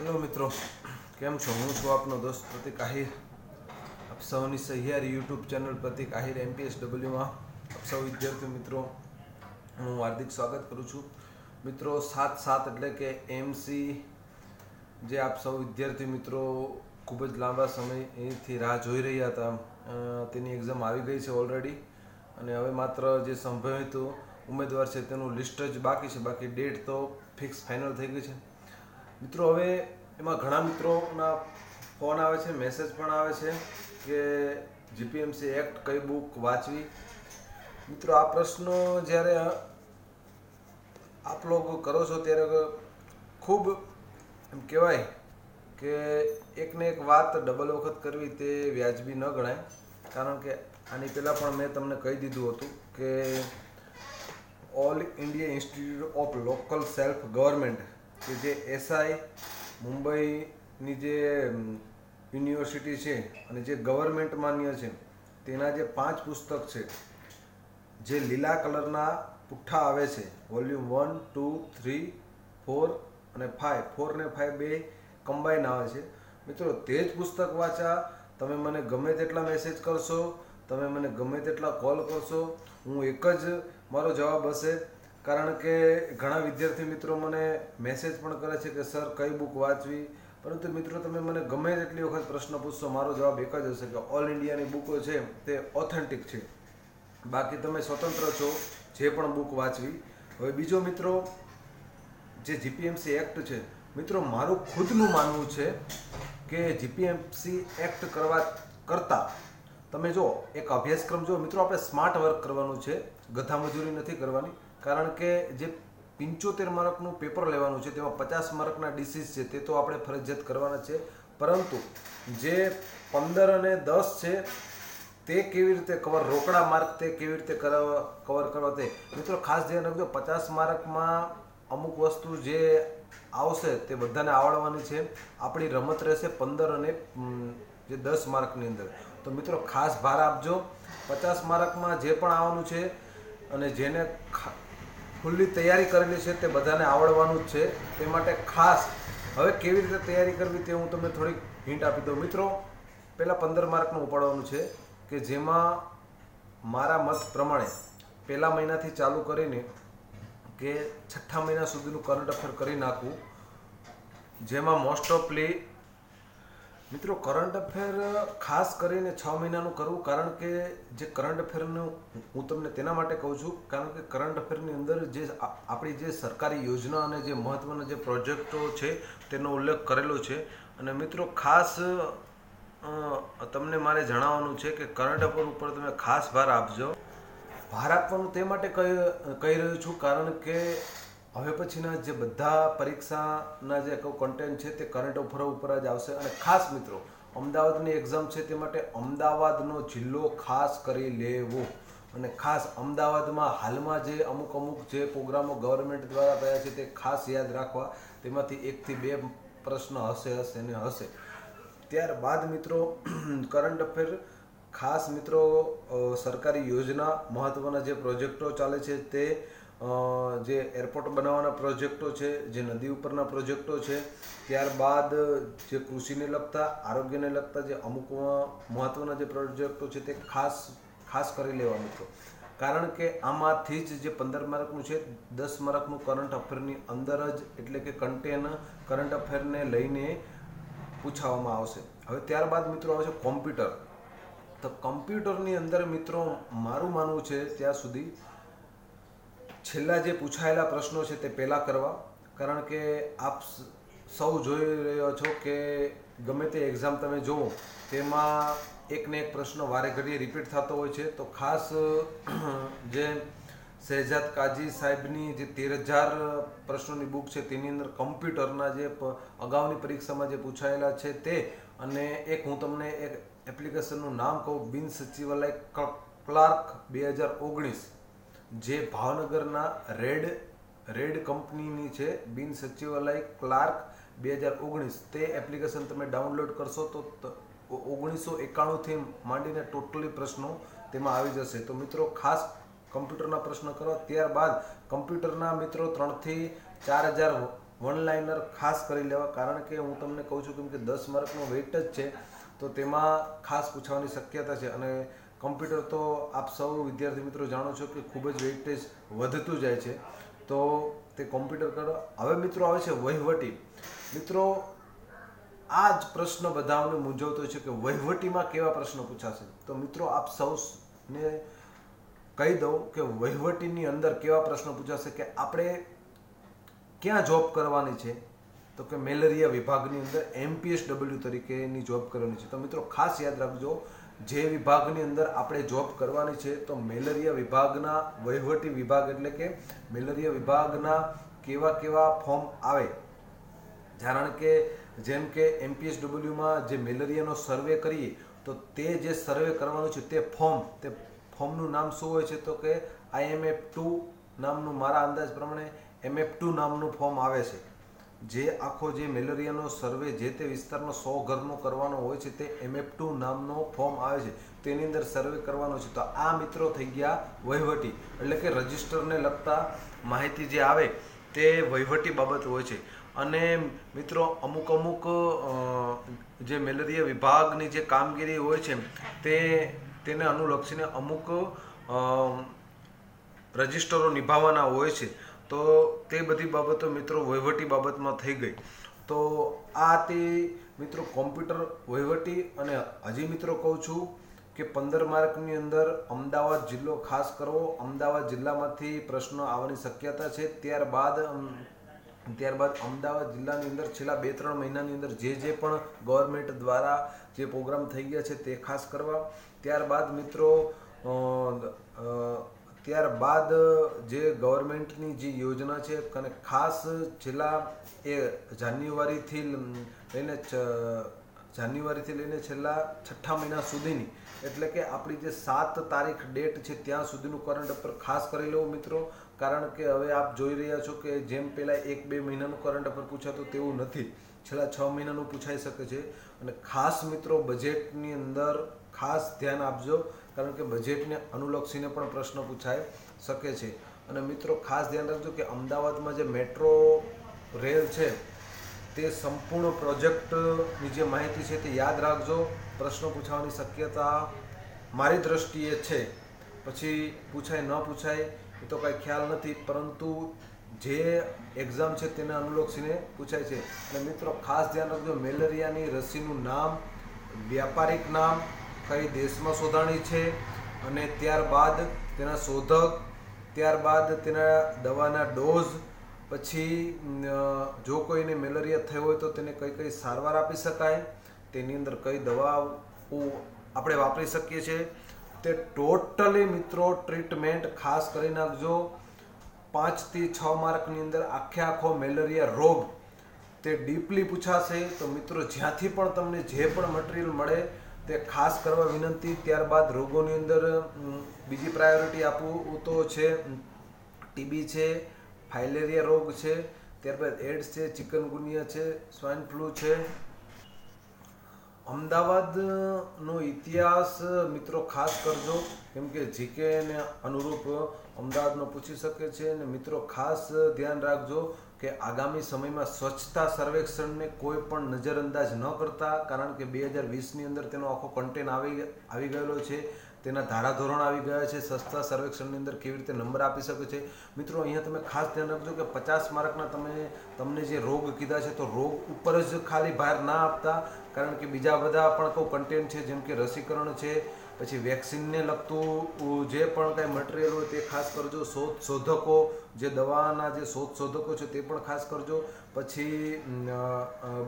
Hello મિત્રો, કેમ છો? હું છું આપનો દોસ્ત પ્રતિક આહિર. આપ સૌની સહિયારી YouTube channel Pratik Ahir MPS ડબલ્યુમાં આપ સૌ વિદ્યાર્થી મિત્રો, હું હાર્દિક સ્વાગત કરું છું. મિત્રો, સાત સાત એટલે કે એમસી જે આપ સૌ વિદ્યાર્થી મિત્રો ખૂબ જ લાંબા સમયથી રાહ જોઈ રહ્યા હતા તેની એક્ઝામ આવી ગઈ છે ઓલરેડી અને હવે માત્ર જે સંભવિત ઉમેદવાર છે તેનું લિસ્ટ જ બાકી છે, બાકી ડેટ તો ફિક્સ ફાઇનલ થઈ ગઈ છે. મિત્રો, હવે એમાં ઘણા મિત્રોના ફોન આવે છે, મેસેજ પણ આવે છે કે જીપીએમસી એક્ટ કઈ બુક વાંચવી. મિત્રો, આ પ્રશ્નો જ્યારે આપ લોકો કરો છો ત્યારે ખૂબ એમ કહેવાય કે એકને એક વાત ડબલ વખત કરવી તે વ્યાજબી ન ગણાય. કારણ કે આની પહેલાં પણ મેં તમને કહી દીધું હતું કે all India institute of local self government કે જે એસઆઈ મુંબઈની જે યુનિવર્સિટી છે અને જે ગવર્મેન્ટ માન્ય છે, તેના જે પાંચ પુસ્તક છે, જે લીલા કલરના પુઠ્ઠા આવે છે, volume one, two, three, four અને ફાઇવ ફોર ને ફાઇવ બે કમ્બાઈન આવે છે. મિત્રો, તે જ પુસ્તક વાંચા, તમે મને ગમે તેટલા મેસેજ કરશો, તમે મને ગમે તેટલા કોલ કરશો, હું એક જ, મારો જવાબ હશે. કારણ કે ઘણા વિદ્યાર્થી મિત્રો મને મેસેજ પણ કરે છે કે સર કઈ બુક વાંચવી? પરંતુ મિત્રો, તમે મને ગમે તેટલી વખત પ્રશ્ન પૂછશો, મારો જવાબ એક જ હશે કે ઓલ ઇન્ડિયાની બુકો છે, તે ઓથેન્ટિક છે. બાકી તમે સ્વતંત્ર છો, જે પણ બુક વાંચવી. હવે બીજો મિત્રો, જે જીપીએમસી એક્ટ છે, મિત્રો, મારું ખુદનું માનવું છે કે જીપીએમસી એક્ટ કરવા કરતાં, તમે જો, એક અભ્યાસક્રમ જો, મિત્રો, આપણે સ્માર્ટ વર્ક કરવાનું છે, ગધા મજૂરી નથી કરવાની. કારણ કે જે પંચોતેર માર્કનું પેપર લેવાનું છે, તેમાં પચાસ માર્કના ડિસીઝ છે, તે તો આપણે ફરજિયાત કરવાના છે. પરંતુ જે પંદર અને દસ છે, તે કેવી રીતે કવર રોકડા માર્ક તે કેવી રીતે કવર કરવા તે? મિત્રો, ખાસ ધ્યાન રાખજો, પચાસ માર્કમાં અમુક વસ્તુ જે આવશે તે બધાને આવડવાની છે. આપણી રમત રહેશે પંદર અને જે દસ માર્કની અંદર. તો મિત્રો, ખાસ ભાર આપજો. પચાસ માર્કમાં જે પણ આવવાનું છે અને જેને ખા- ફૂલ્લી તૈયારી કરેલી છે તે બધાને આવડવાનું જ છે. તે માટે ખાસ હવે કેવી રીતે તૈયારી કરવી તે હું તમને થોડીક હિન્ટ આપી દઉં. મિત્રો, પહેલાં પંદર માર્કનું ઉપાડવાનું છે કે જેમાં મારા મત પ્રમાણે પહેલા મહિનાથી ચાલુ કરીને કે છઠ્ઠા મહિના સુધીનું કરંટ અફેર કરી નાખવું, જેમાં મોસ્ટ ઓફલી મિત્રો કરંટ અફેર ખાસ કરીને છ મહિનાનું કરવું, કારણ કે જે કરંટ અફેરનું હું તમને તેના માટે કહું છું, કારણ કે કરંટ અફેરની અંદર જે આપણી જે સરકારી યોજના અને જે મહત્ત્વના જે પ્રોજેક્ટો છે, તેનો ઉલ્લેખ કરેલો છે. અને મિત્રો, ખાસ તમને મારે જણાવવાનું છે કે કરંટ અફેર ઉપર તમે ખાસ ભાર આપજો. ભાર આપવાનું તે માટે કહી કહી રહ્યો છું, કારણ કે હવે પછીના જે બધા પરીક્ષાના જે કન્ટેન્ટ છે તે કરંટ ઓફરો ઉપર જ આવશે. અને ખાસ મિત્રો, અમદાવાદની એક્ઝામ છે તે માટે અમદાવાદનો જિલ્લો ખાસ કરી લેવો. અને ખાસ અમદાવાદમાં હાલમાં જે અમુક અમુક જે પ્રોગ્રામો ગવર્મેન્ટ દ્વારા થયા છે તે ખાસ યાદ રાખવા. તેમાંથી એકથી બે પ્રશ્ન હશે હશે ને હશે. ત્યારબાદ મિત્રો કરંટ અફેર ખાસ મિત્રો સરકારી યોજના મહત્ત્વના જે પ્રોજેક્ટો ચાલે છે તે જે એરપોર્ટ બનાવવાના પ્રોજેક્ટો છે, જે નદી ઉપરના પ્રોજેક્ટો છે, ત્યારબાદ જે કૃષિને લગતા, આરોગ્યને લગતા જે અમુક મહત્ત્વના જે પ્રોજેક્ટો છે તે ખાસ ખાસ કરી લેવા મિત્રો કારણ કે આમાંથી જ જે પંદર માર્કનું છે, દસ માર્કનું કરંટ અફેરની અંદર જ, એટલે કે કન્ટેન, કરંટ અફેરને લઈને પૂછાવવામાં આવશે. હવે ત્યારબાદ મિત્રો આવે છે કોમ્પ્યુટર. તો કમ્પ્યુટરની અંદર મિત્રો મારું માનવું છે, ત્યાં સુધી છેલ્લા જે પૂછાયેલા પ્રશ્નો છે તે પહેલાં કરવા. કારણ કે આપ સૌ જોઈ રહ્યો છો કે ગમે તે એક્ઝામ તમે જુઓ તેમાં એક ને એક પ્રશ્ન વારે ઘડીએ રિપીટ થતો હોય છે. તો ખાસ જે શહેજાદ કાજી સાહેબની જે તેર હજાર પ્રશ્નોની બુક છે, તેની અંદર કમ્પ્યુટરના જે અગાઉની પરીક્ષામાં જે પૂછાયેલા છે તે, અને એક હું તમને એક એપ્લિકેશનનું નામ કહું, બિન સચિવાલય ક્લાર્ક બે હજાર ઓગણીસ. જે ભાવનગરના રેડ રેડ કંપનીની છે, બિન સચિવાલય ક્લાર્ક બે હજાર ઓગણીસ. તે એપ્લિકેશન તમે ડાઉનલોડ કરશો તો ઓગણીસો એકાણુંથી માંડીને ટોટલી પ્રશ્નો તેમાં આવી જશે. તો મિત્રો, ખાસ કમ્પ્યુટરના પ્રશ્ન કરો. ત્યારબાદ કમ્પ્યુટરના મિત્રો ત્રણથી ચાર હજાર વન લાઇનર ખાસ કરી લેવા. કારણ કે હું તમને કહું છું કેમ કે દસ માર્કનો વેઇટ જ છે, તો તેમાં ખાસ પૂછવાની શક્યતા છે. અને કમ્પ્યુટર તો આપ સૌ વિદ્યાર્થી મિત્રો જાણો છો કે ખૂબ જ વેઇટેજ વધતું જાય છે. તો તે કોમ્પ્યુટર કરો. હવે મિત્રો આવે છે વહીવટી. મિત્રો, આ જ પ્રશ્ન બધાઓને મૂંઝવતો છે કે વહીવટીમાં કેવા પ્રશ્નો પૂછાશે? તો મિત્રો, આપ સૌને કહી દઉં કે વહીવટીની અંદર કેવા પ્રશ્નો પૂછાશે કે આપણે ક્યાં જોબ કરવાની છે? તો કે મેલેરિયા વિભાગની અંદર એમપીએસ ડબલ્યુ તરીકેની જોબ કરવાની છે. તો મિત્રો, ખાસ યાદ રાખજો જે વિભાગની અંદર આપણે જોબ કરવાની છે, તો મેલેરિયા વિભાગના વહીવટી વિભાગ એટલે કે મેલેરિયા વિભાગના કેવા કેવા ફોર્મ આવે? કારણ કે જેમ કે એમપીએસ ડબલ્યુમાં જે મેલેરિયાનો સર્વે કરીએ, તો તે જે સર્વે કરવાનું છે તે ફોર્મ તે ફોર્મનું નામ શું હોય છે? તો કે આઈએમએફ ટુ નામનું, મારા અંદાજ પ્રમાણે એમએફ ટુ નામનું ફોર્મ આવે છે. જે આખો જે મેલેરિયાનો સર્વે જે તે વિસ્તારનો સો ઘરનો કરવાનો હોય છે તે એમએફ ટુ નામનો ફોર્મ આવે છે, તેની અંદર સર્વે કરવાનો છે. તો આ મિત્રો થઈ ગયા વહીવટી. એટલે કે રજિસ્ટરને લગતા માહિતી જે આવે તે વહીવટી બાબત હોય છે. અને મિત્રો અમુક અમુક જે મેલેરિયા વિભાગની જે કામગીરી હોય છે, તે, તેને અનુલક્ષીને અમુક રજિસ્ટરો નિભાવવાના હોય છે. તો તે બધી બાબતો મિત્રો વહીવટી બાબતમાં થઈ ગઈ. તો આ તે મિત્રો કોમ્પ્યુટર વહીવટી અને હજી મિત્રો કહું છું કે પંદર માર્કની અંદર અમદાવાદ જિલ્લો ખાસ કરવો અમદાવાદ જિલ્લામાંથી પ્રશ્નો આવવાની શક્યતા છે. ત્યારબાદ ત્યારબાદ અમદાવાદ જિલ્લાની અંદર છેલ્લા બે ત્રણ મહિનાની અંદર જે જે પણ ગવર્મેન્ટ દ્વારા જે પ્રોગ્રામ થઈ ગયા છે તે ખાસ કરવા. ત્યારબાદ મિત્રો ત્યારબાદ જે ગવર્મેન્ટની જે યોજના છે, અને ખાસ છેલ્લા એ જાન્યુઆરીથી લઈને જાન્યુઆરીથી લઈને છેલ્લા છઠ્ઠા મહિના સુધીની, એટલે કે આપણી જે સાત તારીખ ડેટ છે ત્યાં સુધીનું કરંટ અફેર ખાસ કરી લેવું મિત્રો. કારણ કે હવે આપ જોઈ રહ્યા છો કે જેમ પહેલાં એક બે મહિનાનું કરંટ અફેર પૂછાતું તેવું નથી. છેલ્લા છ મહિનાનું પૂછાઈ શકે છે. અને ખાસ મિત્રો બજેટની અંદર ખાસ ધ્યાન આપજો. કારણ કે બજેટને અનુલક્ષીને પણ પ્રશ્ન પૂછાઈ શકે છે. અને મિત્રો, ખાસ ધ્યાન રાખજો કે અમદાવાદમાં જે મેટ્રો રેલ છે, તે સંપૂર્ણ પ્રોજેક્ટની જે માહિતી છે તે યાદ રાખજો. પ્રશ્નો પૂછવાની શક્યતા મારી દ્રષ્ટિએ છે. પછી પૂછાય, ન પૂછાય, એ તો કાંઈ ખ્યાલ નથી, પરંતુ જે એક્ઝામ છે તેને અનુલક્ષીને પૂછાય છે. અને મિત્રો, ખાસ ધ્યાન રાખજો, મેલેરિયાની રસીનું નામ, વ્યાપારિક નામ કઈ દેશમાં શોધાણી છે અને ત્યારબાદ તેના શોધક, ત્યારબાદ તેના દવાના ડોઝ, પછી જો કોઈને મેલેરિયા થયો હોય તો તેને કઈ કઈ સારવાર આપી શકાય, તેની અંદર કઈ દવા આપણે વાપરી શકીએ છીએ. તે ટોટલી મિત્રો ટ્રીટમેન્ટ ખાસ કરી નાખજો. પાંચથી છ માર્કની અંદર આખે આખો મેલેરિયા રોગ. તે ડીપલી પૂછાશે તો મિત્રો જ્યાંથી પણ તમને જે પણ મટીરિયલ મળે તે ખાસ કરવા વિનંતી, ત્યારબાદ રોગોની અંદર બીજી પ્રાયોરિટી આપવું તો છે ટીબી છે ફાઇલેરિયા રોગ છે, ત્યારબાદ એડ્સ છે, ચિકનગુનિયા છે સ્વાઇન ફ્લૂ છે. અમદાવાદનો ઇતિહાસ, મિત્રો, ખાસ કરજો, કેમ કે જીકે અનુરૂપ અમદાવાદનો પૂછી શકે છે અને મિત્રો, ખાસ ધ્યાન રાખજો. કે આગામી સમયમાં સ્વચ્છતા સર્વેક્ષણને કોઈ પણ નજરઅંદાજ ન કરતા, કારણ કે બે હજાર વીસની અંદર તેનો આખો કન્ટેન્ટ આવી આવી ગયેલો છે, તેના ધારાધોરણ આવી ગયા છે, સ્વચ્છતા સર્વેક્ષણની અંદર કેવી રીતે નંબર આપી શકે છે. મિત્રો, અહીંયા તમે ખાસ ધ્યાન રાખજો કે પચાસ માર્કના તમે, તમને જે રોગ કીધા છે તો રોગ ઉપર જ ખાલી ભાર ના આપતા, કારણ કે બીજા બધા પણ કોઈ કન્ટેન્ટ છે, જેમ કે રસીકરણ છે પછી વેક્સિનને લગતું જે પણ કાંઈ મટીરિયલ હોય તે ખાસ કરજો. શોધ શોધકો, જે દવાના જે શોધ શોધકો છે તે પણ ખાસ કરજો. પછી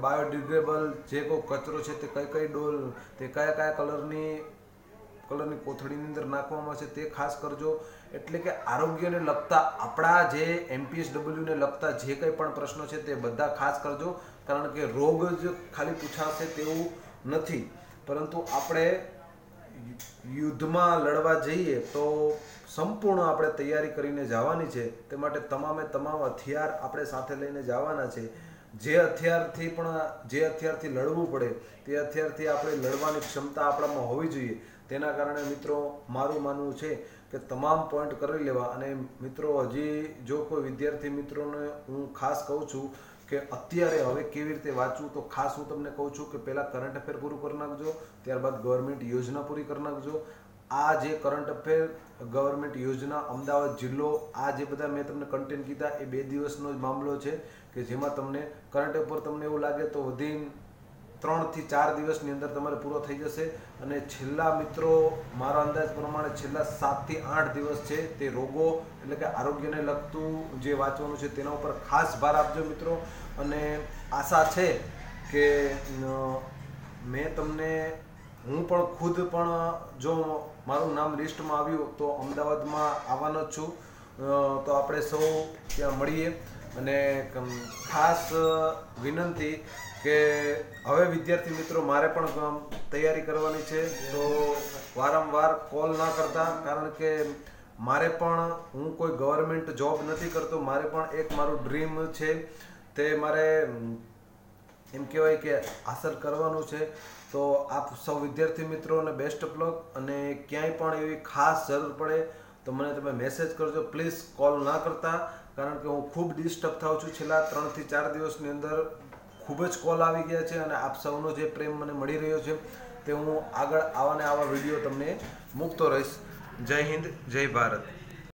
બાયોડિગ્રેબલ જે કોઈ કચરો છે તે કઈ કઈ ડોલ, તે કયા કયા કલરની કલરની કોથળીની અંદર નાખવામાં છે તે ખાસ કરજો. એટલે કે આરોગ્યને લગતા આપણા જે એમપીએસડબલ્યુને લગતા જે કંઈ પણ પ્રશ્નો છે તે બધા ખાસ કરજો. કારણ કે રોગ જ ખાલી પૂછાશે તેવું નથી. પરંતુ આપણે યુદ્ધમાં લડવા જઈએ તો સંપૂર્ણ આપણે તૈયારી કરીને જવાની છે. તે માટે તમામે તમામ હથિયાર આપણે સાથે લઈને જવાના છે. જે હથિયારથી પણ, જે હથિયારથી લડવું પડે, તે હથિયારથી આપણે લડવાની ક્ષમતા આપણામાં હોવી જોઈએ. તેના કારણે મિત્રો, મારું માનવું છે કે તમામ પોઈન્ટ કરી લેવા. અને મિત્રો, હજી જો કોઈ વિદ્યાર્થી મિત્રોને હું ખાસ કહું છું કે અત્યારે હવે કેવી રીતે વાંચવું તો ખાસ હું તમને કહું છું કે પહેલાં કરંટ અફેર પૂરું કરી નાખજો, ત્યારબાદ ગવર્મેન્ટ યોજના પૂરી કરી નાખજો. આ જે કરંટ અફેર ગવર્મેન્ટ યોજના, અમદાવાદ જિલ્લો, આ જે બધા મેં તમને કન્ટેન્ટ કીધા, એ બે દિવસનો જ મામલો છે કે જેમાં તમને કરંટ અફેર તમને એવું લાગે તો વધી ત્રણથી ચાર દિવસની અંદર તમારે પૂરો થઈ જશે અને છેલ્લા મિત્રો, મારા અંદાજ પ્રમાણે છેલ્લા સાતથી આઠ દિવસ છે તે રોગો એટલે કે આરોગ્યને લગતું જે વાંચવાનું છે તેના ઉપર ખાસ ભાર આપજો મિત્રો. અને આશા છે કે મેં તમને, હું પણ ખુદ પણ જો મારું નામ લિસ્ટમાં આવ્યું તો અમદાવાદમાં આવવાનો જ છું. તો આપણે સૌ ત્યાં મળીએ. અને ખાસ વિનંતી કે હવે વિદ્યાર્થી મિત્રો મારે પણ તૈયારી કરવાની છે. તો વારંવાર કોલ ના કરતા, કારણ કે મારે પણ, હું કોઈ ગવર્મેન્ટ જોબ નથી કરતો. મારે પણ એક મારું ડ્રીમ છે તે મારે એમ કહેવાય કે હાંસલ કરવાનું છે. તો આપ સૌ વિદ્યાર્થી મિત્રોને બેસ્ટ ઓફ અને ક્યાંય પણ એવી ખાસ જરૂર પડે તો મને તમે મેસેજ કરજો. પ્લીઝ કોલ ના કરતા, કારણ કે હું ખૂબ ડિસ્ટર્બ થાઉં છું. છેલ્લા ત્રણથી ચાર દિવસની અંદર ખૂબ જ કોલ આવી ગયા છે અને આપ સૌનો જે પ્રેમ મને મળી રહ્યો છે તે હું આગળ આવા ને આવા વીડિયો તમને મૂકતો રહીશ. જય હિન્દ, જય ભારત.